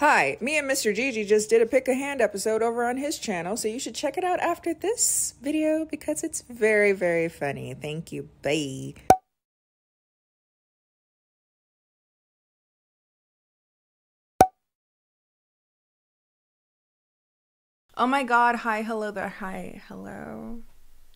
Hi, me and Mista GG just did a pick a hand episode over on his channel, so you should check it out after this video because it's very, very funny. Thank you. Bye. Oh my god, hi, hello there, hi, hello.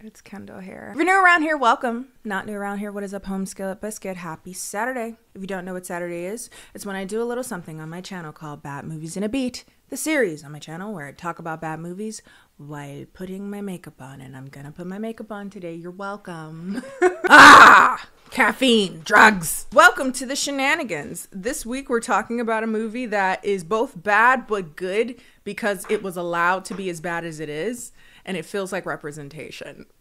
It's Kendall here. If you're new around here, welcome. Not new around here, what is up, home skillet biscuit? Happy Saturday. If you don't know what Saturday is, it's when I do a little something on my channel called Bad Movies and a Beat, the series on my channel where I talk about bad movies while putting my makeup on. And I'm gonna put my makeup on today. You're welcome. ah! Caffeine, drugs. Welcome to the shenanigans. This week we're talking about a movie that is both bad but good because it was allowed to be as bad as it is and it feels like representation.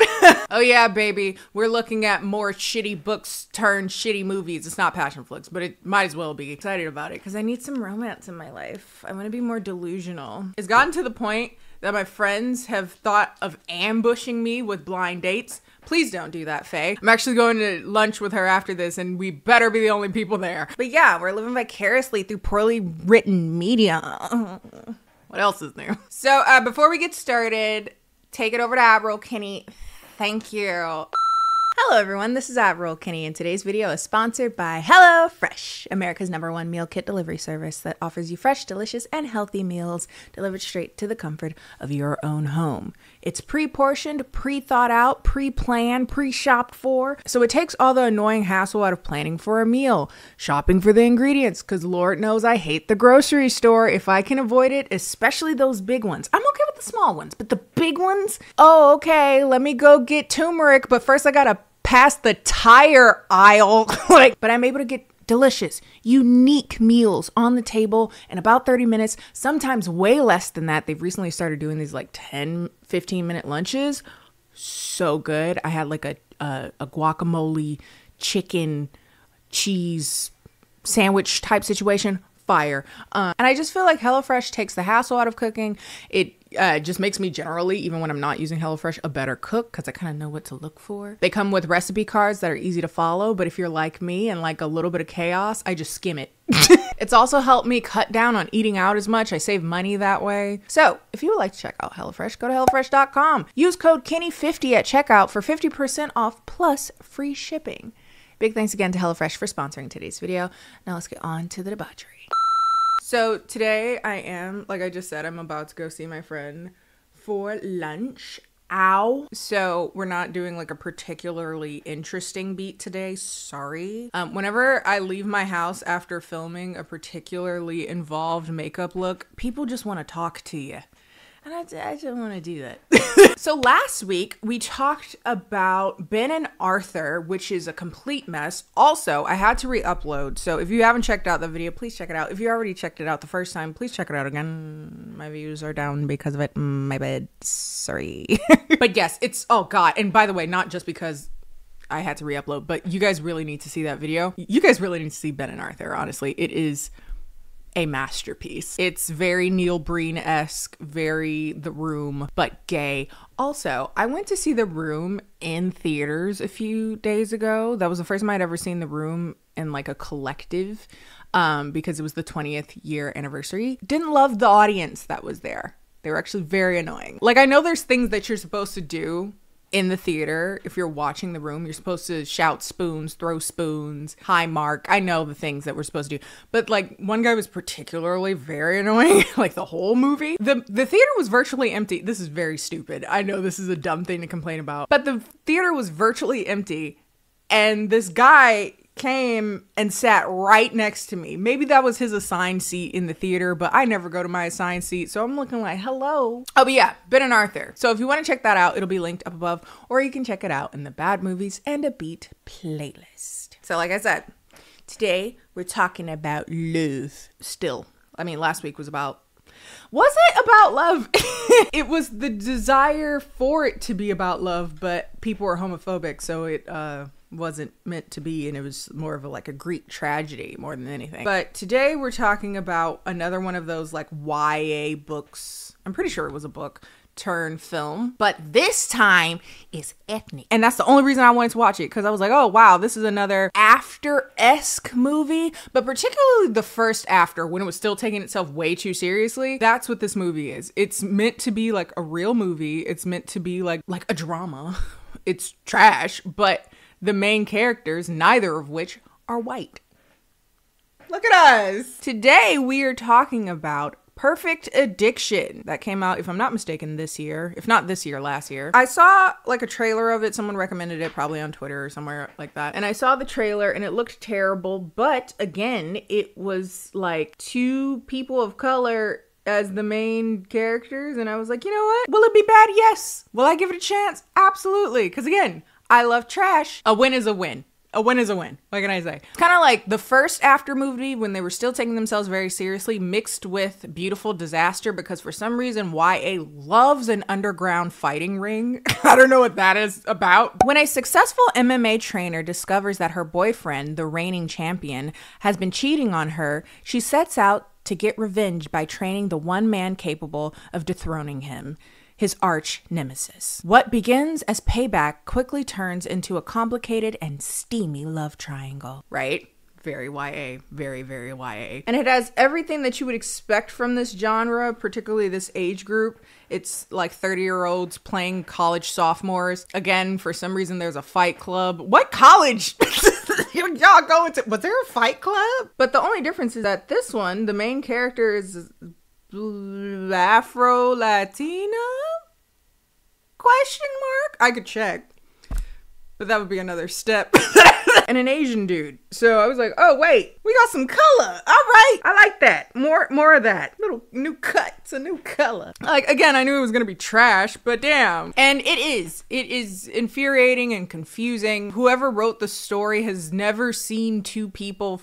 oh yeah, baby, we're looking at more shitty books turned shitty movies. It's not Passionflix, but it might as well be. Excited about it because I need some romance in my life. I want to be more delusional. It's gotten to the point that my friends have thought of ambushing me with blind dates. Please don't do that, Faye. I'm actually going to lunch with her after this, and we better be the only people there. But yeah, we're living vicariously through poorly written media. What else is new? So, uh, before we get started, take it over to Admiral Kennie. Thank you. Hello, everyone. This is Admiral Kennie, and today's video is sponsored by HelloFresh, America's number one meal kit delivery service that offers you fresh, delicious, and healthy meals delivered straight to the comfort of your own home. It's pre portioned, pre thought out, pre planned, pre shopped for, so it takes all the annoying hassle out of planning for a meal, shopping for the ingredients, because Lord knows I hate the grocery store if I can avoid it, especially those big ones. I'm okay with the small ones, but the big ones? Oh, okay, let me go get turmeric, but first I gotta past the tire aisle. like, but I'm able to get delicious, unique meals on the table in about 30 minutes, sometimes way less than that. They've recently started doing these like 10, 15 minute lunches. So good. I had like a, a, a guacamole, chicken, cheese sandwich type situation fire. Um, and I just feel like HelloFresh takes the hassle out of cooking. It uh, just makes me generally, even when I'm not using HelloFresh, a better cook because I kind of know what to look for. They come with recipe cards that are easy to follow, but if you're like me and like a little bit of chaos, I just skim it. it's also helped me cut down on eating out as much. I save money that way. So, if you would like to check out HelloFresh, go to HelloFresh.com. Use code KENNIE50 at checkout for 50% off plus free shipping. Big thanks again to HelloFresh for sponsoring today's video. Now let's get on to the debauchery. So today I am, like I just said, I'm about to go see my friend for lunch. Ow. So we're not doing like a particularly interesting beat today. Sorry. Um, whenever I leave my house after filming a particularly involved makeup look, people just want to talk to you. And I, I don't want to do that. so last week we talked about Ben and Arthur, which is a complete mess. Also, I had to re-upload. So if you haven't checked out the video, please check it out. If you already checked it out the first time, please check it out again. My views are down because of it. Mm, my bad. Sorry. but yes, it's oh god. And by the way, not just because I had to re-upload, but you guys really need to see that video. You guys really need to see Ben and Arthur. Honestly, it is a masterpiece. It's very Neil Breen esque, very The Room, but gay. Also, I went to see The Room in theaters a few days ago. That was the first time I'd ever seen The Room in like a collective um, because it was the 20th year anniversary. Didn't love the audience that was there. They were actually very annoying. Like, I know there's things that you're supposed to do in the theater, if you're watching the room, you're supposed to shout spoons, throw spoons, hi Mark. I know the things that we're supposed to do. But like one guy was particularly very annoying, like the whole movie. The the theater was virtually empty. This is very stupid. I know this is a dumb thing to complain about. But the theater was virtually empty and this guy came and sat right next to me. Maybe that was his assigned seat in the theater, but I never go to my assigned seat. So I'm looking like, hello. Oh, but yeah, Ben and Arthur. So if you want to check that out, it'll be linked up above, or you can check it out in the Bad Movies and a Beat playlist. So, like I said, today we're talking about love still. I mean, last week was about was it about love? it was the desire for it to be about love, but people were homophobic, so it uh wasn't meant to be and it was more of a like a greek tragedy more than anything but today we're talking about another one of those like ya books i'm pretty sure it was a book turn film, but this time is ethnic. And that's the only reason I wanted to watch it because I was like, oh wow, this is another after esque movie, but particularly the first after when it was still taking itself way too seriously. That's what this movie is. It's meant to be like a real movie, it's meant to be like like a drama. It's trash, but the main characters, neither of which are white. Look at us. Today we are talking about Perfect Addiction that came out, if I'm not mistaken, this year. If not this year, last year. I saw like a trailer of it. Someone recommended it probably on Twitter or somewhere like that. And I saw the trailer and it looked terrible. But again, it was like two people of color as the main characters. And I was like, you know what? Will it be bad? Yes. Will I give it a chance? Absolutely. Because again, I love trash. A win is a win a win is a win. What can I say? It's kind of like the first after movie when they were still taking themselves very seriously, mixed with beautiful disaster because for some reason YA loves an underground fighting ring. I don't know what that is about. When a successful MMA trainer discovers that her boyfriend, the reigning champion, has been cheating on her, she sets out to get revenge by training the one man capable of dethroning him his arch nemesis. What begins as payback quickly turns into a complicated and steamy love triangle, right? Very YA, very, very YA. And it has everything that you would expect from this genre, particularly this age group. It's like 30 year olds playing college sophomores. Again, for some reason, there's a fight club. What college? Y'all going to? Was there a fight club? But the only difference is that this one, the main character is Afro Latina? Question mark? I could check. But that would be another step. and an Asian dude. So I was like, oh wait, we got some color. All right. I like that. More more of that. Little new cut. It's a new color. Like again, I knew it was gonna be trash, but damn. And it is. It is infuriating and confusing. Whoever wrote the story has never seen two people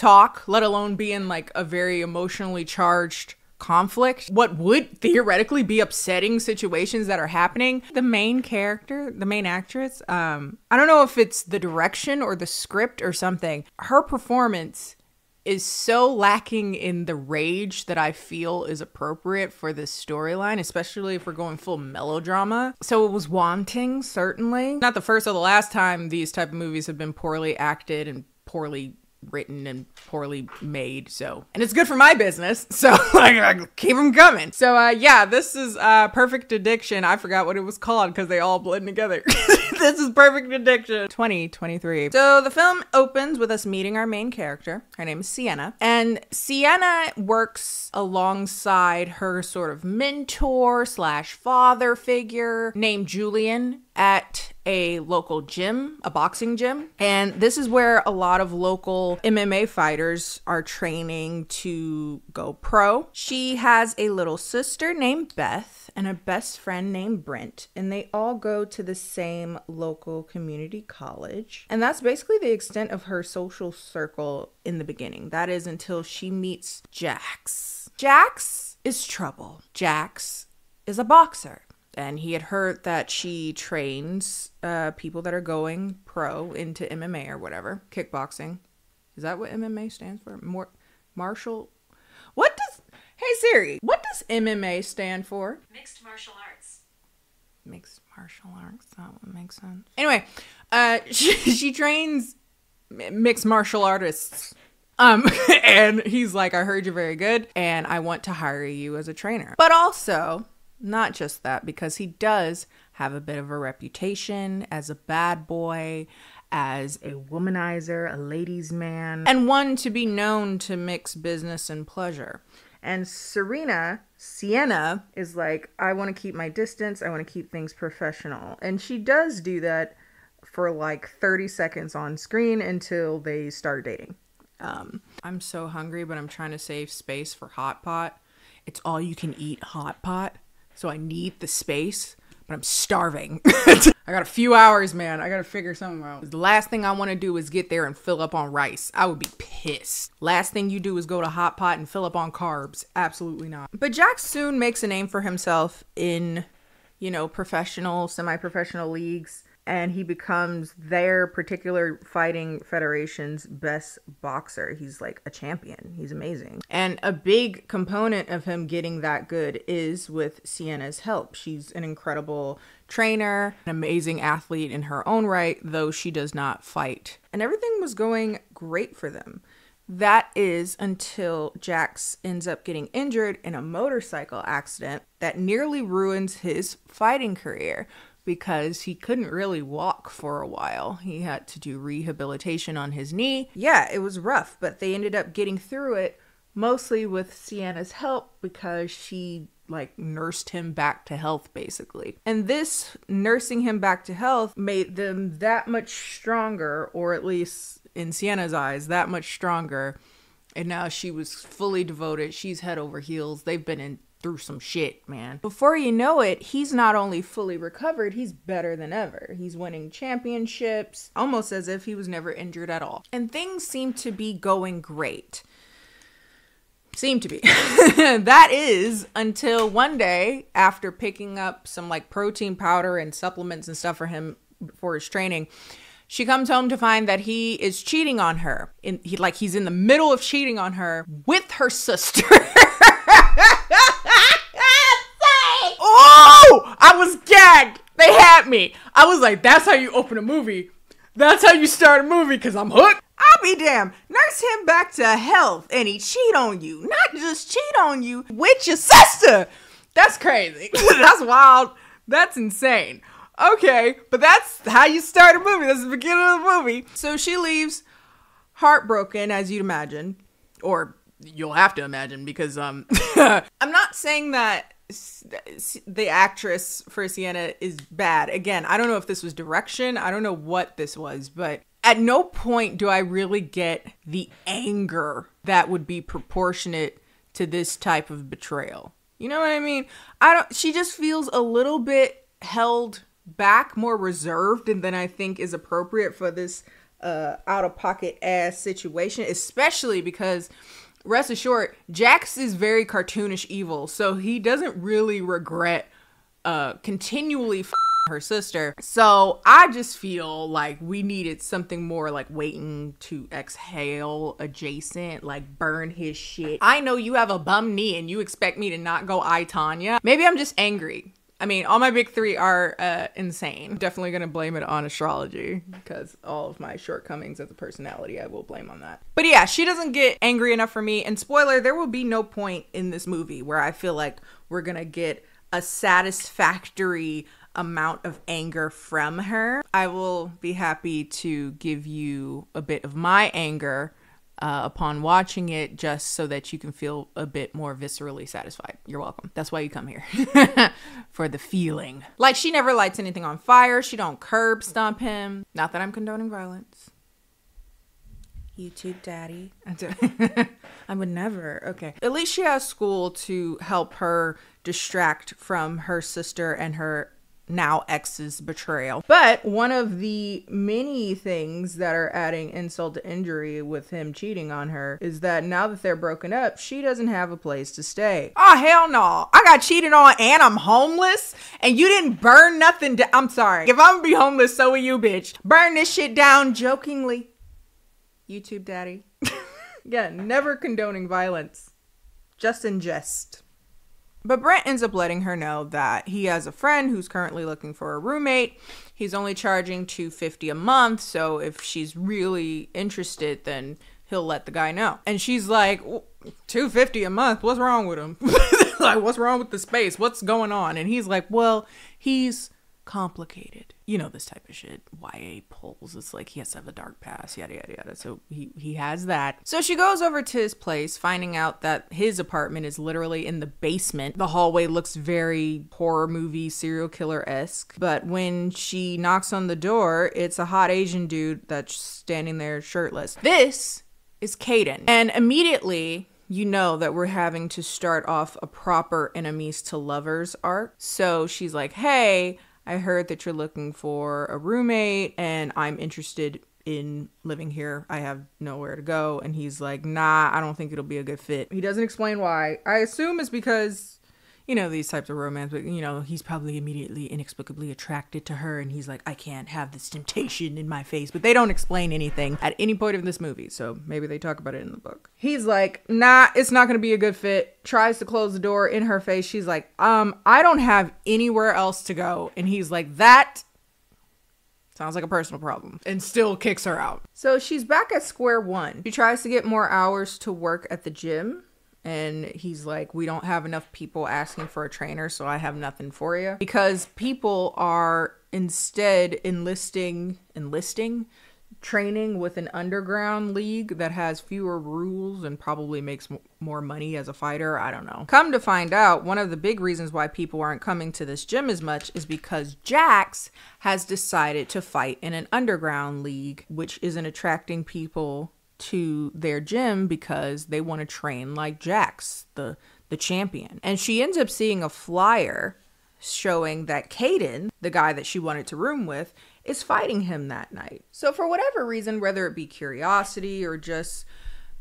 talk, let alone be in like a very emotionally charged conflict, what would theoretically be upsetting situations that are happening, the main character, the main actress, um, I don't know if it's the direction or the script or something, her performance is so lacking in the rage that I feel is appropriate for this storyline, especially if we're going full melodrama. So it was wanting, certainly. Not the first or the last time these type of movies have been poorly acted and poorly written and poorly made so and it's good for my business so like keep them coming. So uh yeah this is uh perfect addiction. I forgot what it was called because they all blend together. This is perfect addiction. 2023 so the film opens with us meeting our main character. Her name is sienna. And sienna works alongside her sort of mentor slash father figure named julian at a local gym, a boxing gym. And this is where a lot of local MMA fighters are training to go pro. She has a little sister named Beth and a best friend named Brent, and they all go to the same local community college. And that's basically the extent of her social circle in the beginning. That is until she meets Jax. Jax is trouble. Jax is a boxer and he had heard that she trains uh, people that are going pro into MMA or whatever, kickboxing. Is that what MMA stands for? More martial. What does Hey Siri, what does MMA stand for? Mixed martial arts. Mixed martial arts. That would make sense. Anyway, uh, she, she trains mixed martial artists. Um, and he's like, I heard you're very good, and I want to hire you as a trainer. But also, not just that, because he does have a bit of a reputation as a bad boy, as a womanizer, a ladies' man, and one to be known to mix business and pleasure. And Serena, Sienna, is like, I want to keep my distance. I want to keep things professional. And she does do that for like 30 seconds on screen until they start dating. Um, I'm so hungry, but I'm trying to save space for hot pot. It's all you can eat hot pot so I need the space, but I'm starving. I got a few hours, man. I gotta figure something out. The last thing I wanna do is get there and fill up on rice. I would be pissed. Last thing you do is go to Hot Pot and fill up on carbs. Absolutely not. But Jack soon makes a name for himself in, you know, professional, semi professional leagues and he becomes their particular fighting federation's best boxer. He's like a champion. He's amazing. And a big component of him getting that good is with Sienna's help. She's an incredible trainer, an amazing athlete in her own right, though she does not fight. And everything was going great for them. That is until Jax ends up getting injured in a motorcycle accident that nearly ruins his fighting career because he couldn't really walk for a while. He had to do rehabilitation on his knee. Yeah, it was rough, but they ended up getting through it mostly with Sienna's help because she like nursed him back to health basically. And this nursing him back to health made them that much stronger or at least in Sienna's eyes, that much stronger. And now she was fully devoted. She's head over heels. They've been in through some shit, man. Before you know it, he's not only fully recovered, he's better than ever. He's winning championships, almost as if he was never injured at all. And things seem to be going great. Seem to be. that is until one day, after picking up some like protein powder and supplements and stuff for him for his training, she comes home to find that he is cheating on her. In he like he's in the middle of cheating on her with her sister. I was gagged. They had me. I was like, that's how you open a movie. That's how you start a movie because I'm hooked. I'll be damned. Nurse him back to health and he cheat on you. Not just cheat on you with your sister. That's crazy. that's wild. That's insane okay, but that's how you start a movie. That's the beginning of the movie. So she leaves heartbroken, as you'd imagine, or you'll have to imagine because um, I'm not saying that the actress for Sienna is bad. Again, I don't know if this was direction. I don't know what this was, but at no point do I really get the anger that would be proportionate to this type of betrayal. You know what I mean? I don't she just feels a little bit held back, more reserved, and then I think is appropriate for this uh, out of pocket ass situation, especially because rest assured, Jax is very cartoonish evil, so he doesn't really regret uh, continually her sister. So I just feel like we needed something more like waiting to exhale adjacent, like burn his shit. I know you have a bum knee and you expect me to not go I Tonya. Maybe I'm just angry. I mean, all my big three are uh, insane. definitely going to blame it on astrology because all of my shortcomings as a personality, I will blame on that. But yeah, she doesn't get angry enough for me. And spoiler, there will be no point in this movie where I feel like we're going to get a satisfactory amount of anger from her. I will be happy to give you a bit of my anger uh, upon watching it just so that you can feel a bit more viscerally satisfied. You're welcome. That's why you come here. For the feeling. Like she never lights anything on fire. She don't curb stomp him. Not that I'm condoning violence. YouTube daddy. I would never. Okay. At least she has school to help her distract from her sister and her now ex's betrayal. But one of the many things that are adding insult to injury with him cheating on her is that now that they're broken up, she doesn't have a place to stay. Oh, hell no. I got cheated on and I'm homeless and you didn't burn nothing down. I'm sorry. If I'm gonna be homeless, so will you, bitch. Burn this shit down jokingly. YouTube daddy. yeah, never condoning violence. Just in jest. But Brent ends up letting her know that he has a friend who's currently looking for a roommate. He's only charging 250 a month, so if she's really interested, then he'll let the guy know. And she's like, 250 a month? What's wrong with him? like what's wrong with the space? What's going on? And he's like, "Well, he's complicated. You know this type of shit. YA pulls. It's like he has to have a dark past, yada yada yada. So he he has that. So she goes over to his place, finding out that his apartment is literally in the basement. The hallway looks very horror movie serial killer esque. But when she knocks on the door, it's a hot Asian dude that's standing there shirtless. This is Caden. And immediately you know that we're having to start off a proper enemies to lovers arc. So she's like, hey, I heard that you're looking for a roommate and I'm interested in living here. I have nowhere to go. And he's like, nah, I don't think it'll be a good fit. He doesn't explain why. I assume it's because you know these types of romance but you know he's probably immediately inexplicably attracted to her and he's like i can't have this temptation in my face but they don't explain anything at any point in this movie so maybe they talk about it in the book he's like nah it's not gonna be a good fit tries to close the door in her face she's like um i don't have anywhere else to go and he's like that Sounds like a personal problem. And still kicks her out. So she's back at square one. She tries to get more hours to work at the gym and he's like we don't have enough people asking for a trainer so i have nothing for you because people are instead enlisting enlisting training with an underground league that has fewer rules and probably makes more money as a fighter i don't know. Come to find out one of the big reasons why people aren't coming to this gym as much is because jax has decided to fight in an underground league which isn't attracting people to their gym because they want to train like Jax, the the champion. And she ends up seeing a flyer showing that Caden, the guy that she wanted to room with, is fighting him that night. So for whatever reason, whether it be curiosity or just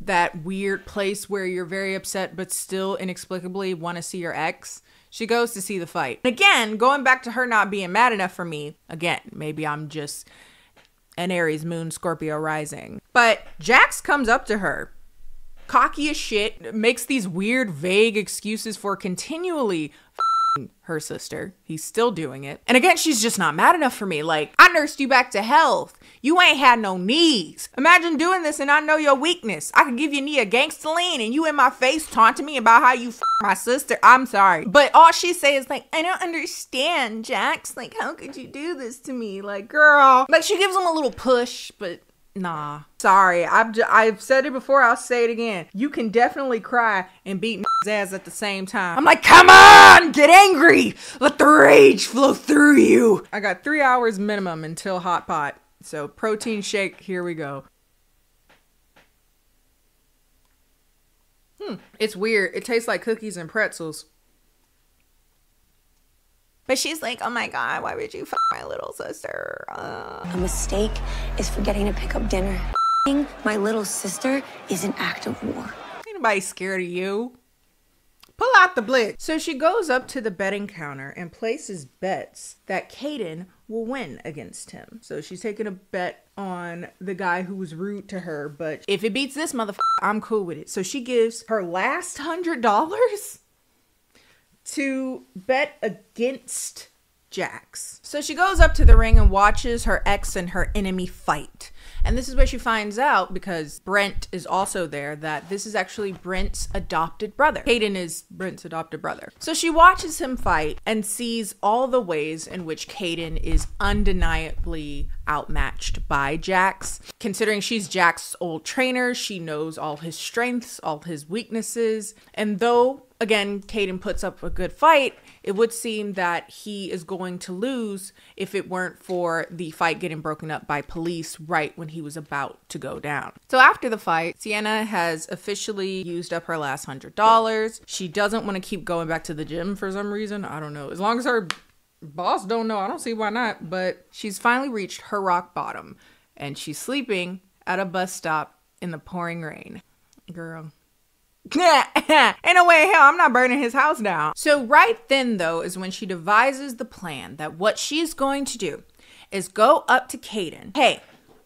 that weird place where you're very upset but still inexplicably want to see your ex, she goes to see the fight. Again, going back to her not being mad enough for me, again, maybe I'm just an Aries moon Scorpio rising. But Jax comes up to her, cocky as shit, makes these weird, vague excuses for continually her sister. He's still doing it. And again, she's just not mad enough for me. Like, I nursed you back to health. You ain't had no knees. Imagine doing this and I know your weakness. I could give your knee a gangster lean and you in my face taunting me about how you f- my sister. I'm sorry. But all she say is like, I don't understand, Jax. Like, how could you do this to me? Like, girl. Like, she gives him a little push, but Nah. Sorry. I've j- I've said it before. I'll say it again. You can definitely cry and beat ass at the same time. I'm like, come on, get angry. Let the rage flow through you. I got three hours minimum until hot pot. So protein shake. Here we go. Hmm. It's weird. It tastes like cookies and pretzels. But she's like, oh my God, why would you fuck my little sister? Uh. A mistake is forgetting to pick up dinner. My little sister is an act of war. Anybody scared of you? Pull out the blitz. So she goes up to the betting counter and places bets that Caden will win against him. So she's taking a bet on the guy who was rude to her, but if it beats this motherfucker, I'm cool with it. So she gives her last hundred dollars to bet against Jax. So she goes up to the ring and watches her ex and her enemy fight. And this is where she finds out because Brent is also there that this is actually Brent's adopted brother. Caden is Brent's adopted brother. So she watches him fight and sees all the ways in which Caden is undeniably outmatched by Jax. Considering she's Jax's old trainer, she knows all his strengths, all his weaknesses. And though again, Caden puts up a good fight, it would seem that he is going to lose if it weren't for the fight getting broken up by police right when he was about to go down. So after the fight, Sienna has officially used up her last hundred dollars. She doesn't want to keep going back to the gym for some reason. I don't know. As long as her boss don't know, I don't see why not. But she's finally reached her rock bottom and she's sleeping at a bus stop in the pouring rain. Girl, in a way, hell, I'm not burning his house down. So, right then, though, is when she devises the plan that what she's going to do is go up to Caden. Hey,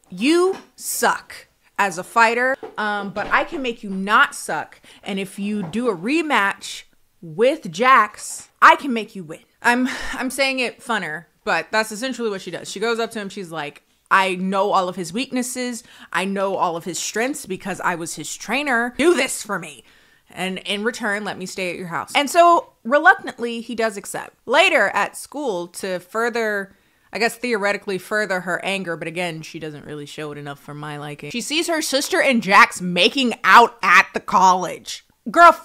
you suck as a fighter, um, but I can make you not suck. And if you do a rematch with Jax, I can make you win. I'm I'm saying it funner, but that's essentially what she does. She goes up to him, she's like, I know all of his weaknesses. I know all of his strengths because I was his trainer. Do this for me. And in return, let me stay at your house. And so, reluctantly, he does accept. Later at school, to further, I guess theoretically further her anger, but again, she doesn't really show it enough for my liking. She sees her sister and Jax making out at the college. Girl,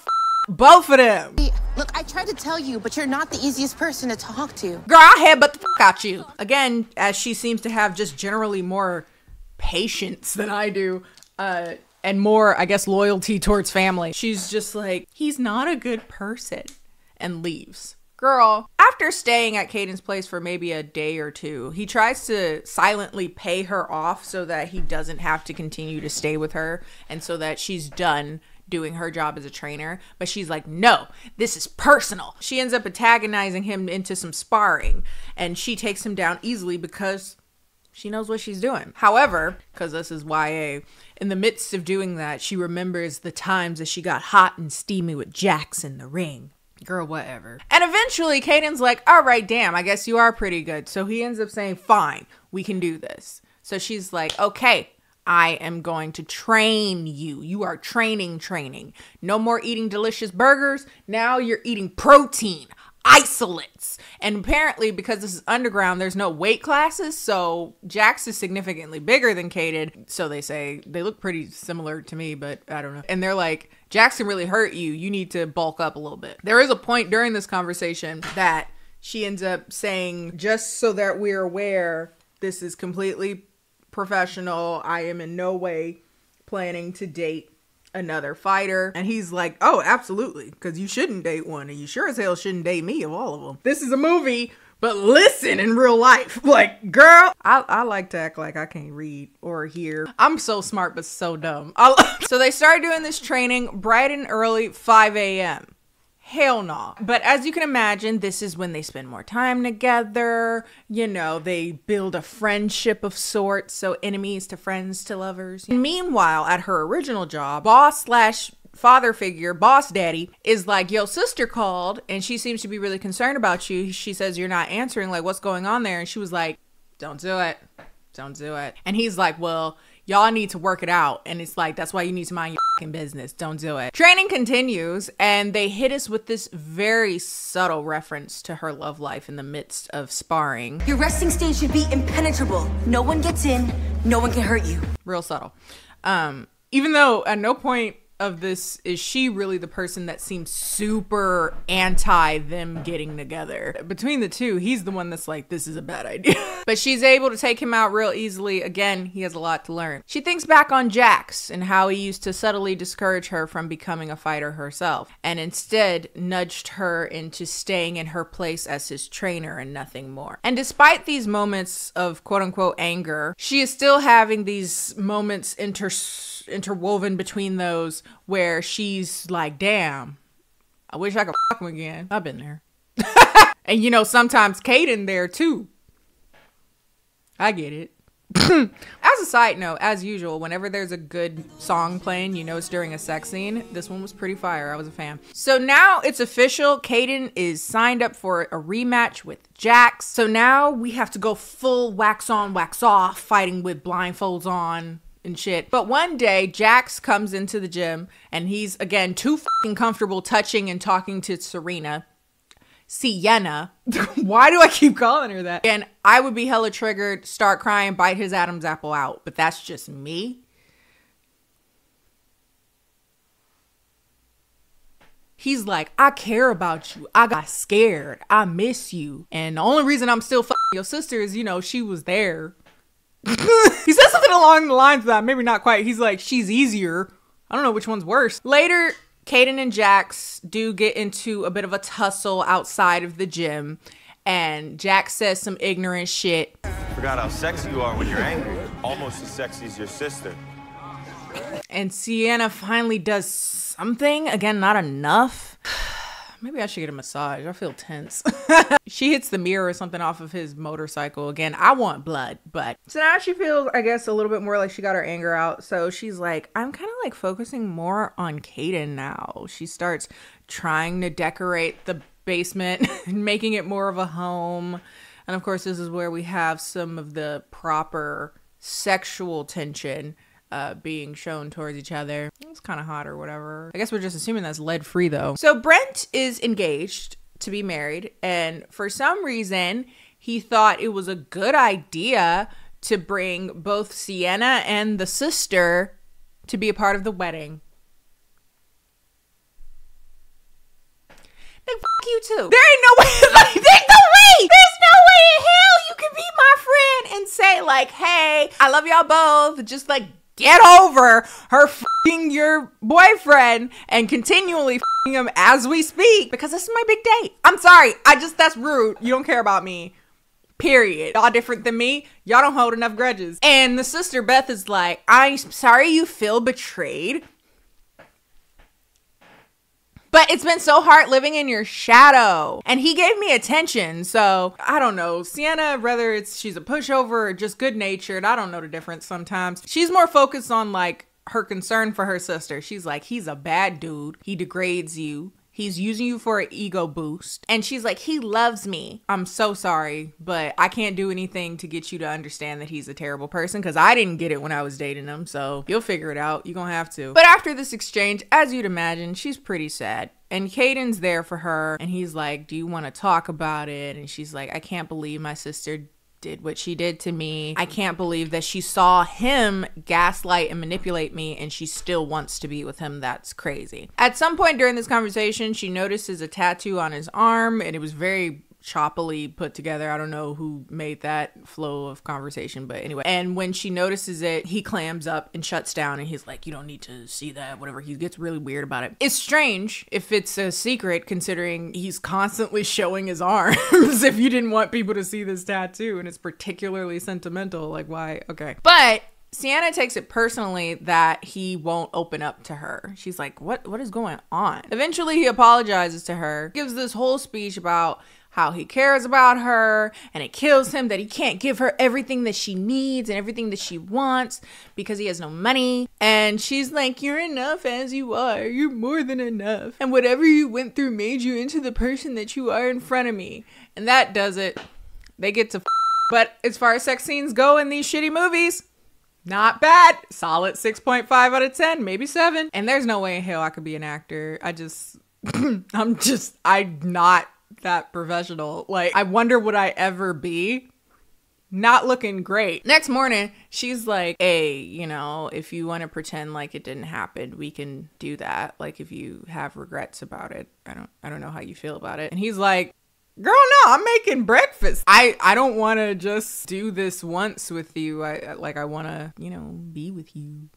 both of them. Look, I tried to tell you, but you're not the easiest person to talk to. Girl, I headbutt the fuck out you. Again, as she seems to have just generally more patience than I do, uh, and more, I guess, loyalty towards family. She's just like, he's not a good person, and leaves. Girl, after staying at Caden's place for maybe a day or two, he tries to silently pay her off so that he doesn't have to continue to stay with her and so that she's done doing her job as a trainer, but she's like, no, this is personal. She ends up antagonizing him into some sparring, and she takes him down easily because she knows what she's doing. However, because this is YA, in the midst of doing that, she remembers the times that she got hot and steamy with Jax in the ring. Girl, whatever. And eventually, Kaiden's like, all right, damn, I guess you are pretty good. So he ends up saying, fine, we can do this. So she's like, okay, I am going to train you. You are training, training. No more eating delicious burgers. Now you're eating protein, isolates. And apparently, because this is underground, there's no weight classes. So Jax is significantly bigger than Kaden. So they say they look pretty similar to me, but I don't know. And they're like, Jackson really hurt you. You need to bulk up a little bit. There is a point during this conversation that she ends up saying, just so that we're aware, this is completely professional. I am in no way planning to date another fighter. And he's like, oh, absolutely. Because you shouldn't date one. And you sure as hell shouldn't date me of all of them. This is a movie. But listen in real life, like, girl, I, I like to act like I can't read or hear. I'm so smart, but so dumb. so they start doing this training bright and early, 5 a.m. Hell no. But as you can imagine, this is when they spend more time together. You know, they build a friendship of sorts. So enemies to friends to lovers. Meanwhile, at her original job, boss slash father figure, boss daddy, is like, Yo, sister called and she seems to be really concerned about you. She says you're not answering. Like, what's going on there? And she was like, Don't do it. Don't do it. And he's like, Well, y'all need to work it out. And it's like, that's why you need to mind your business. Don't do it. Training continues, and they hit us with this very subtle reference to her love life in the midst of sparring. Your resting stage should be impenetrable. No one gets in, no one can hurt you. Real subtle. Um, even though at no point of this is she really the person that seems super anti them getting together. Between the two, he's the one that's like, this is a bad idea. but she's able to take him out real easily. Again, he has a lot to learn. She thinks back on Jax and how he used to subtly discourage her from becoming a fighter herself, and instead nudged her into staying in her place as his trainer and nothing more. And despite these moments of quote unquote anger, she is still having these moments inter interwoven between those where she's like, damn, I wish I could fuck him again. I've been there. and you know, sometimes Kaden there too. I get it. as a side note, as usual, whenever there's a good song playing, you know it's during a sex scene. This one was pretty fire. I was a fan. So now it's official. Kaden is signed up for a rematch with Jax. So now we have to go full wax on, wax off, fighting with blindfolds on and shit. But one day, Jax comes into the gym and he's again too fucking comfortable touching and talking to Serena. Sienna. Why do I keep calling her that? And I would be hella triggered, start crying, bite his Adam's apple out. But that's just me. He's like, I care about you. I got scared. I miss you. And the only reason I'm still your sister is, you know, she was there he says something along the lines of that. Maybe not quite. He's like, she's easier. I don't know which one's worse. Later, Kaden and Jax do get into a bit of a tussle outside of the gym, and Jax says some ignorant shit. Forgot how sexy you are when you're angry. Almost as sexy as your sister. And Sienna finally does something. Again, not enough. Maybe I should get a massage. I feel tense. she hits the mirror or something off of his motorcycle. Again, I want blood, but so now she feels, I guess, a little bit more like she got her anger out. So she's like, I'm kind of like focusing more on Kaden now. She starts trying to decorate the basement and making it more of a home. And of course, this is where we have some of the proper sexual tension uh, being shown towards each other. It's kind of hot or whatever. I guess we're just assuming that's lead free though. So Brent is engaged to be married, and for some reason, he thought it was a good idea to bring both Sienna and the sister to be a part of the wedding. Like, fuck you too. There ain't no way. Like, there's no way. There's no way in hell you can be my friend and say like, "Hey, I love y'all both." Just like get over her fucking your boyfriend and continually fucking him as we speak because this is my big date. I'm sorry. I just, that's rude. You don't care about me. Period. Y'all different than me. Y'all don't hold enough grudges. And the sister Beth is like, I'm sorry you feel betrayed. But it's been so hard living in your shadow. And he gave me attention. So I don't know. Sienna, whether it's she's a pushover or just good natured, I don't know the difference sometimes. She's more focused on like her concern for her sister. She's like, he's a bad dude. He degrades you. He's using you for an ego boost. And she's like, he loves me. I'm so sorry, but I can't do anything to get you to understand that he's a terrible person because I didn't get it when I was dating him. So you'll figure it out. You're going to have to. But after this exchange, as you'd imagine, she's pretty sad. And Caden's there for her, and he's like, Do you want to talk about it? And she's like, I can't believe my sister did what she did to me. I can't believe that she saw him gaslight and manipulate me and she still wants to be with him. That's crazy. At some point during this conversation, she notices a tattoo on his arm and it was very choppily put together. I don't know who made that flow of conversation, but anyway. And when she notices it, he clams up and shuts down and he's like, You don't need to see that, whatever. He gets really weird about it. It's strange if it's a secret considering he's constantly showing his arms if you didn't want people to see this tattoo and it's particularly sentimental. Like, why? Okay. But Sienna takes it personally that he won't open up to her. She's like, "What what is going on?" Eventually he apologizes to her, gives this whole speech about how he cares about her and it kills him that he can't give her everything that she needs and everything that she wants because he has no money. And she's like, You're enough as you are. You're more than enough. And whatever you went through made you into the person that you are in front of me. And that does it. They get to. F- but as far as sex scenes go in these shitty movies, not bad. Solid 6.5 out of 10, maybe 7. And there's no way in hell I could be an actor. I just I'm just I'm not that professional. Like, I wonder would I ever be? Not looking great. Next morning, she's like, "Hey, you know, if you want to pretend like it didn't happen, we can do that. Like if you have regrets about it. I don't I don't know how you feel about it." And he's like, Girl, no, I'm making breakfast. I I don't want to just do this once with you. I like I want to, you know, be with you.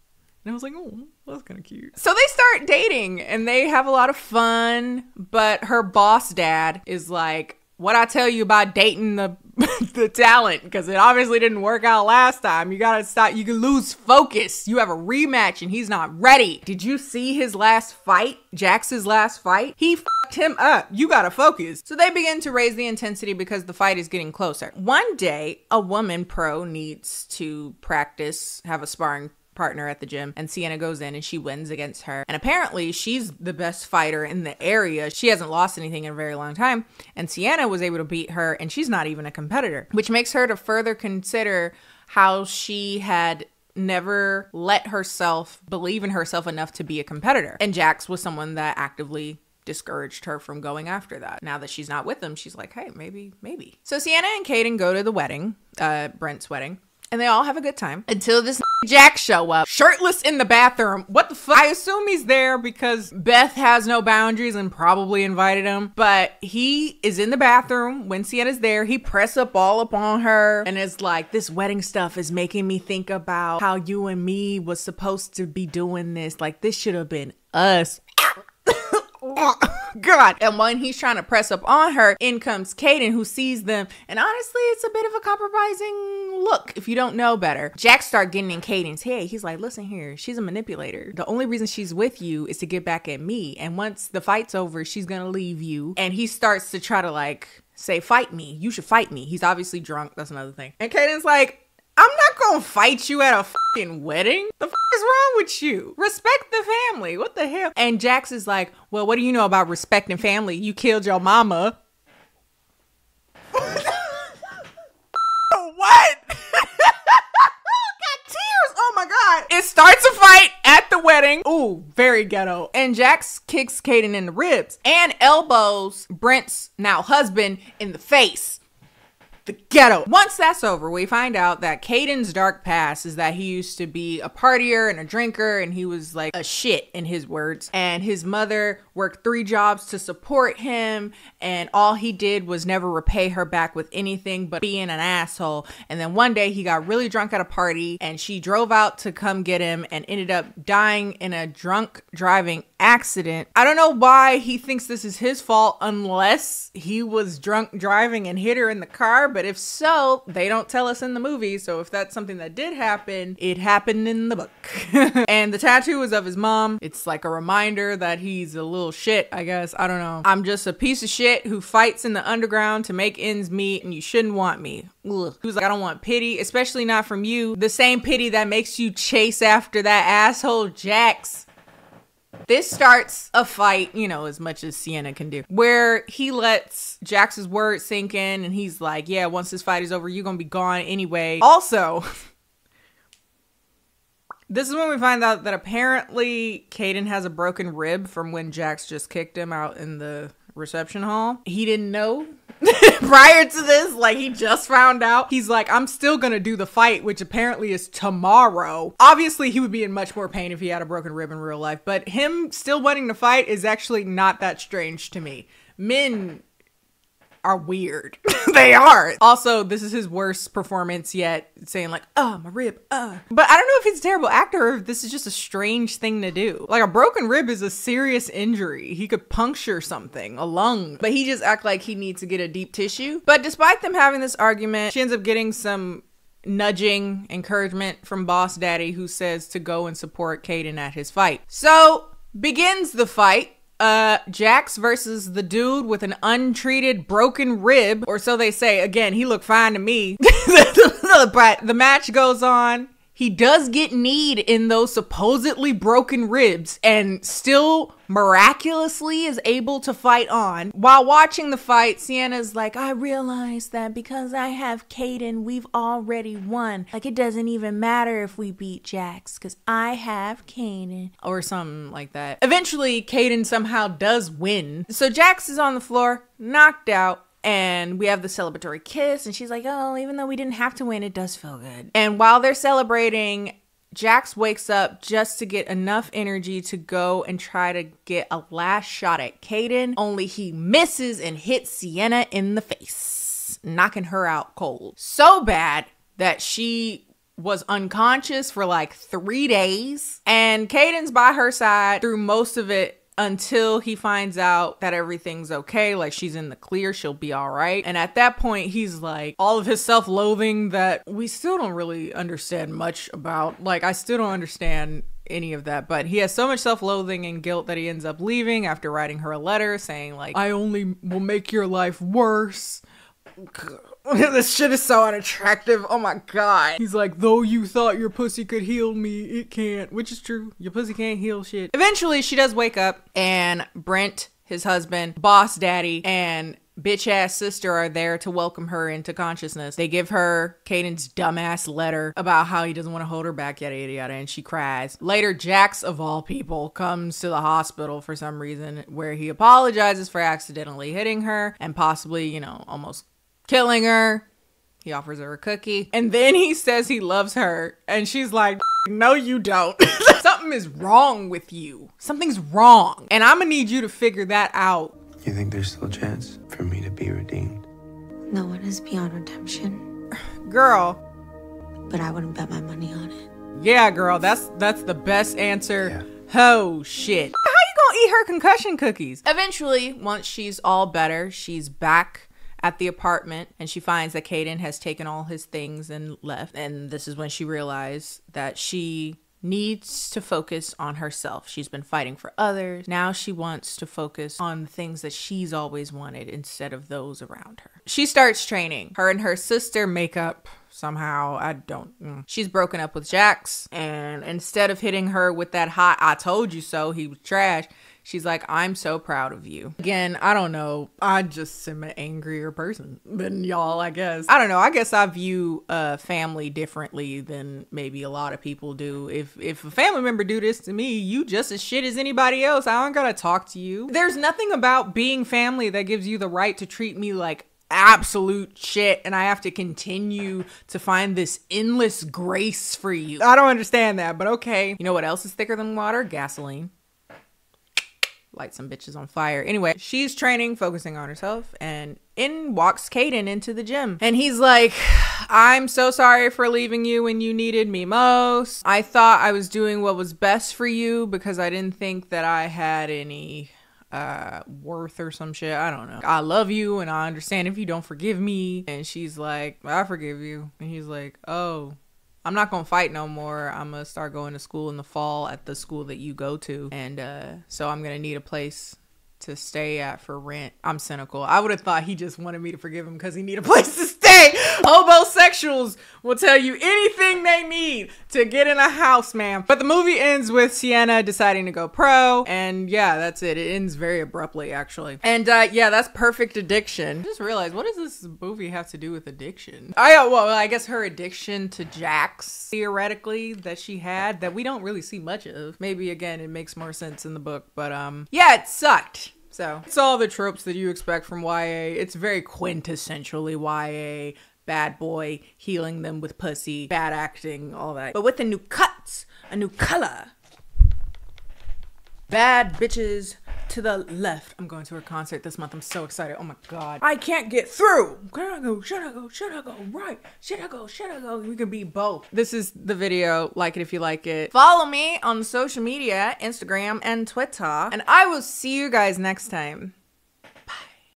And I was like, oh, that's kind of cute. So they start dating and they have a lot of fun. But her boss dad is like, what I tell you about dating the the talent because it obviously didn't work out last time. You gotta stop. You can lose focus. You have a rematch and he's not ready. Did you see his last fight? Jax's last fight? He fucked him up. You gotta focus. So they begin to raise the intensity because the fight is getting closer. One day, a woman pro needs to practice, have a sparring partner at the gym and Sienna goes in and she wins against her. And apparently she's the best fighter in the area. She hasn't lost anything in a very long time. And Sienna was able to beat her and she's not even a competitor, which makes her to further consider how she had never let herself believe in herself enough to be a competitor. And Jax was someone that actively discouraged her from going after that. Now that she's not with them, she's like, hey, maybe, maybe. So Sienna and Caden go to the wedding, uh, Brent's wedding and they all have a good time until this Jack show up, shirtless in the bathroom. What the fuck? I assume he's there because Beth has no boundaries and probably invited him. But he is in the bathroom when Sienna's there. He press up all up on her and is like, "This wedding stuff is making me think about how you and me was supposed to be doing this. Like this should have been us." God. And when he's trying to press up on her, in comes Caden, who sees them. And honestly, it's a bit of a compromising look if you don't know better. Jack start getting in Caden's head. He's like, listen here, she's a manipulator. The only reason she's with you is to get back at me. And once the fight's over, she's gonna leave you. And he starts to try to like say, fight me. You should fight me. He's obviously drunk. That's another thing. And Caden's like, I'm not gonna fight you at a fucking wedding. The fuck is wrong with you? Respect the family. What the hell? And Jax is like, well, what do you know about respecting family? You killed your mama. what? Oh my god. It starts a fight at the wedding. Ooh, very ghetto. And Jax kicks Caden in the ribs and elbows Brent's now husband in the face the ghetto. Once that's over, we find out that Caden's dark past is that he used to be a partier and a drinker, and he was like a shit in his words. And his mother worked three jobs to support him, and all he did was never repay her back with anything but being an asshole. And then one day he got really drunk at a party, and she drove out to come get him and ended up dying in a drunk driving accident. I don't know why he thinks this is his fault unless he was drunk driving and hit her in the car but if so, they don't tell us in the movie. So if that's something that did happen, it happened in the book. and the tattoo was of his mom. It's like a reminder that he's a little shit, I guess. I don't know. I'm just a piece of shit who fights in the underground to make ends meet, and you shouldn't want me. Ugh. He was like, I don't want pity, especially not from you. The same pity that makes you chase after that asshole Jax. This starts a fight, you know, as much as Sienna can do, where he lets Jax's words sink in and he's like, Yeah, once this fight is over, you're gonna be gone anyway. Also, this is when we find out that apparently Caden has a broken rib from when Jax just kicked him out in the reception hall. He didn't know prior to this. Like, he just found out. He's like, I'm still gonna do the fight, which apparently is tomorrow. Obviously, he would be in much more pain if he had a broken rib in real life, but him still wanting to fight is actually not that strange to me. Men are weird. they are. Also, this is his worst performance yet, saying like, "Oh, my rib." Uh. But I don't know if he's a terrible actor or if this is just a strange thing to do. Like a broken rib is a serious injury. He could puncture something, a lung, but he just act like he needs to get a deep tissue. But despite them having this argument, she ends up getting some nudging encouragement from Boss Daddy who says to go and support Caden at his fight. So, begins the fight uh Jax versus the dude with an untreated broken rib, or so they say. Again, he looked fine to me. but the match goes on. He does get kneed in those supposedly broken ribs and still miraculously is able to fight on. While watching the fight, Sienna's like, I realize that because I have Caden, we've already won. Like, it doesn't even matter if we beat Jax because I have Caden. Or something like that. Eventually, Caden somehow does win. So Jax is on the floor, knocked out and we have the celebratory kiss. And she's like oh even though we didn't have to win it does feel good. And while they're celebrating jax wakes up just to get enough energy to go and try to get a last shot at Caden. only he misses and hits sienna in the face knocking her out cold. So bad that she was unconscious for like three days. And Caden's by her side through most of it until he finds out that everything's okay, like she's in the clear, she'll be all right. And at that point, he's like, all of his self loathing that we still don't really understand much about. Like, I still don't understand any of that, but he has so much self loathing and guilt that he ends up leaving after writing her a letter saying, like, I only will make your life worse. this shit is so unattractive. Oh my god. He's like, though you thought your pussy could heal me, it can't. Which is true. Your pussy can't heal shit. Eventually, she does wake up, and Brent, his husband, boss daddy, and bitch ass sister are there to welcome her into consciousness. They give her Caden's dumbass letter about how he doesn't want to hold her back, yada yada yada, and she cries. Later, Jax of all people comes to the hospital for some reason where he apologizes for accidentally hitting her and possibly, you know, almost killing her. He offers her a cookie. And then he says he loves her. And she's like, no, you don't. Something is wrong with you. Something's wrong. And I'm gonna need you to figure that out. You think there's still a chance for me to be redeemed? No one is beyond redemption, Girl. but I wouldn't bet my money on it. Yeah, girl. That's that's the best answer. Oh shit. How you gonna eat her concussion cookies? Eventually, once she's all better, she's back at the apartment and she finds that Caden has taken all his things and left. And this is when she realized that she needs to focus on herself. She's been fighting for others. Now she wants to focus on things that she's always wanted instead of those around her. She starts training. Her and her sister make up somehow. I don't. mm. She's broken up with Jax, and instead of hitting her with that hot "I told you so," he was trash. She's like, I'm so proud of you. Again, I don't know. I just am an angrier person than y'all, I guess. I don't know. I guess I view uh, family differently than maybe a lot of people do. If if a family member do this to me, you just as shit as anybody else. I don't gotta talk to you. There's nothing about being family that gives you the right to treat me like absolute shit and I have to continue to find this endless grace for you. I don't understand that, but okay. You know what else is thicker than water? Gasoline light some bitches on fire. Anyway, she's training, focusing on herself, and in walks Caden into the gym. And he's like, I'm so sorry for leaving you when you needed me most. I thought I was doing what was best for you because I didn't think that I had any uh worth or some shit. I don't know. I love you and I understand if you don't forgive me. And she's like, I forgive you. And he's like, Oh, I'm not gonna fight no more. I'm gonna start going to school in the fall at the school that you go to. And uh so I'm gonna need a place to stay at for rent. I'm cynical. I would have thought he just wanted me to forgive him because he need a place to stay. Homosexuals will tell you anything they need to get in a house, man. But the movie ends with Sienna deciding to go pro, and yeah, that's it. It ends very abruptly, actually. And uh, yeah, that's perfect addiction. I just realized, what does this movie have to do with addiction? I uh, well, I guess her addiction to Jax theoretically that she had that we don't really see much of. Maybe again, it makes more sense in the book, but um, yeah, it sucked. So it's all the tropes that you expect from YA. It's very quintessentially YA. Bad boy healing them with pussy, bad acting, all that. But with a new cut, a new color. Bad bitches to the left. I'm going to her concert this month. I'm so excited. Oh my god. I can't get through. Can I go? Should I go? Should I go? Right. Should I go? Should I go? We can be both. This is the video. Like it if you like it. Follow me on social media, Instagram and Twitter. And I will see you guys next time.